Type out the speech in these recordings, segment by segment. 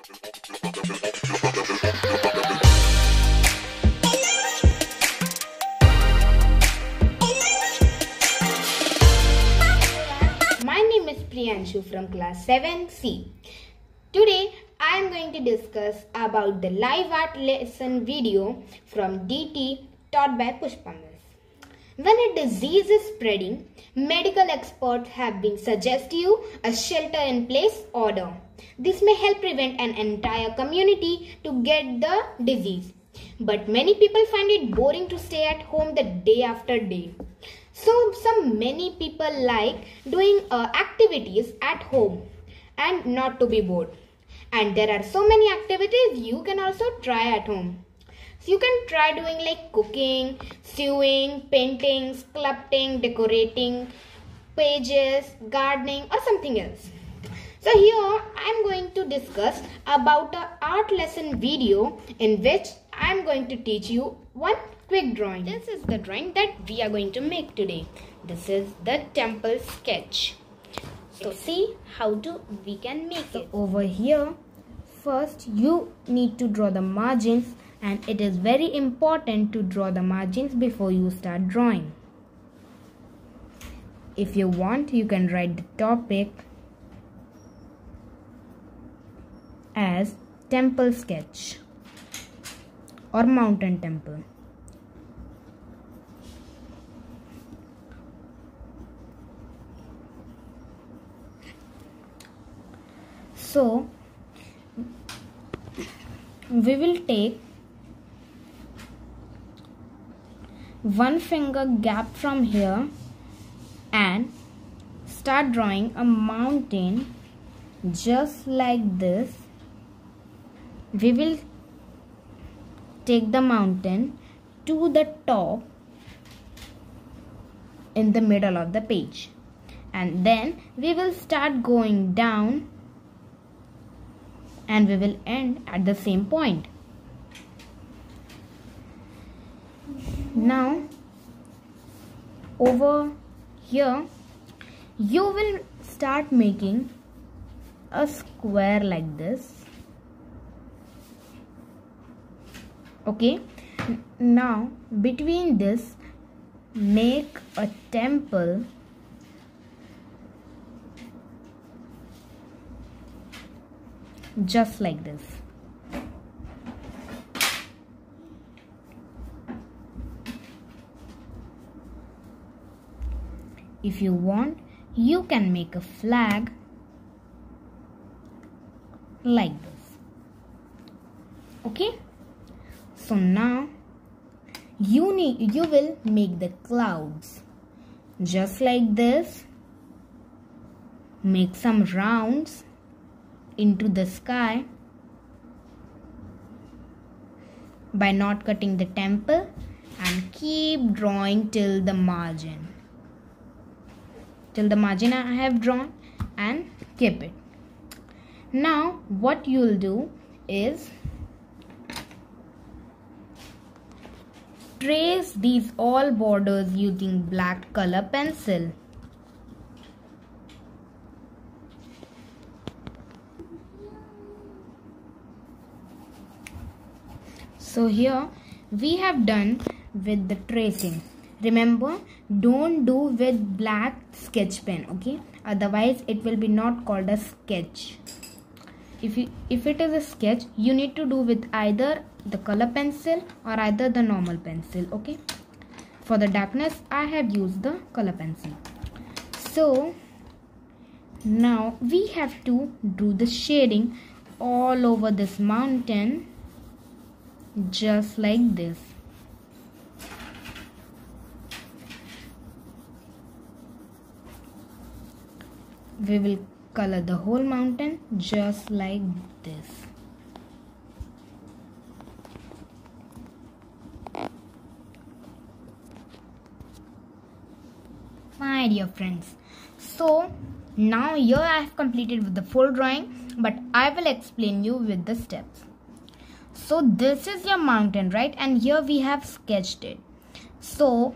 My name is Priyanshu from class 7C. Today I am going to discuss about the live art lesson video from DT taught by Pushpangas. When a disease is spreading, medical experts have been suggesting you a shelter in place order. This may help prevent an entire community to get the disease. But many people find it boring to stay at home the day after day. So some many people like doing uh, activities at home and not to be bored. And there are so many activities you can also try at home. So you can try doing like cooking, sewing, painting, sculpting, decorating, pages, gardening or something else. So here I am going to discuss about a art lesson video in which I am going to teach you one quick drawing. This is the drawing that we are going to make today. This is the temple sketch. So see how to we can make so it. Over here first you need to draw the margins and it is very important to draw the margins before you start drawing. If you want you can write the topic as temple sketch or mountain temple. So we will take one finger gap from here and start drawing a mountain just like this we will take the mountain to the top in the middle of the page. And then we will start going down and we will end at the same point. Now over here you will start making a square like this okay? Now between this make a temple. Just like this. If you want you can make a flag like this. Okay so now you need you will make the clouds. Just like this make some rounds into the sky by not cutting the temple and keep drawing till the margin. Till the margin I have drawn and keep it. Now what you'll do is trace these all borders using black color pencil. So here we have done with the tracing. Remember don't do with black sketch pen okay? Otherwise it will be not called a sketch if you if it is a sketch you need to do with either the color pencil or either the normal pencil okay? For the darkness i have used the color pencil. So now we have to do the shading all over this mountain just like this. We will color the whole mountain just like this. My dear friends so now here I have completed with the full drawing but I will explain you with the steps. So this is your mountain right? And here we have sketched it. So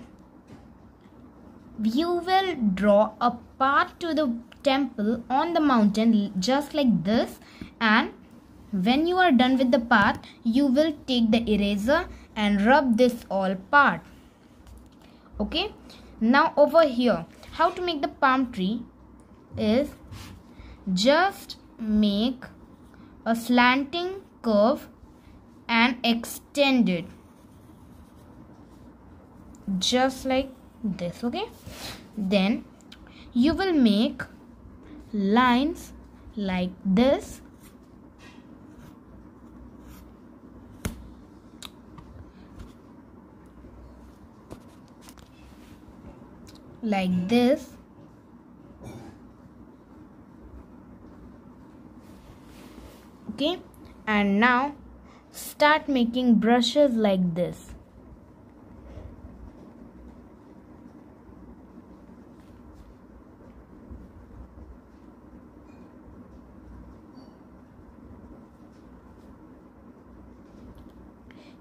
you will draw a path to the temple on the mountain just like this. And when you are done with the path you will take the eraser and rub this all part okay? Now over here how to make the palm tree is just make a slanting curve and extend it. Just like this okay then you will make lines like this. Like this. Okay? And now start making brushes like this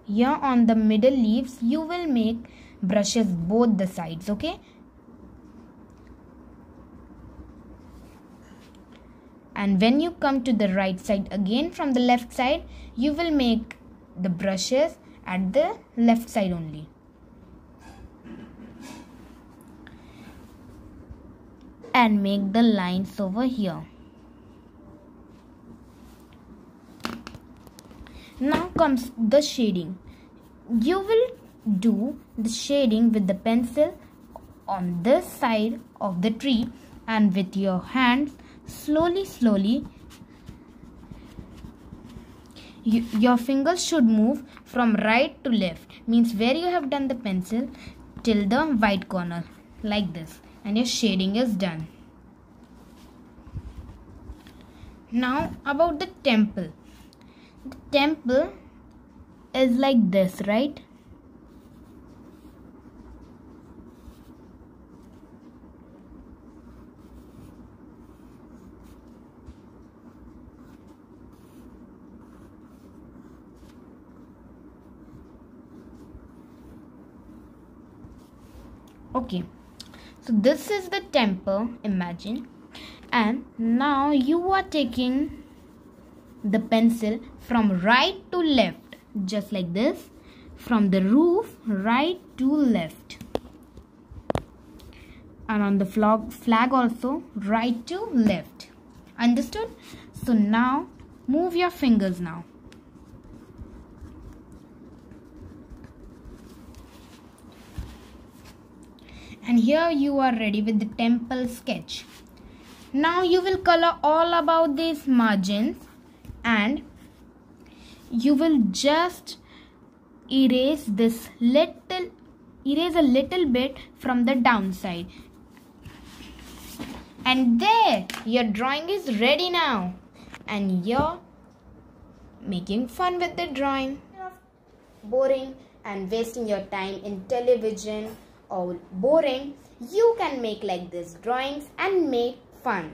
here on the middle leaves you will make brushes both the sides okay? And when you come to the right side again from the left side you will make the brushes at the left side only. And make the lines over here now comes the shading. You will do the shading with the pencil on this side of the tree and with your hands slowly slowly. You, your fingers should move from right to left. Means where you have done the pencil till the white corner like this. And your shading is done. Now about the temple the temple is like this right? Okay. So this is the temple imagine. And now you are taking the pencil from right to left just like this from the roof right to left. And on the flag flag also right to left. Understood? So now move your fingers now. And here you are ready with the temple sketch. Now you will color all about these margins and you will just erase this little erase a little bit from the downside. And there your drawing is ready now. And you're making fun with the drawing. Boring and wasting your time in television. Or boring. You can make like this drawings and make fun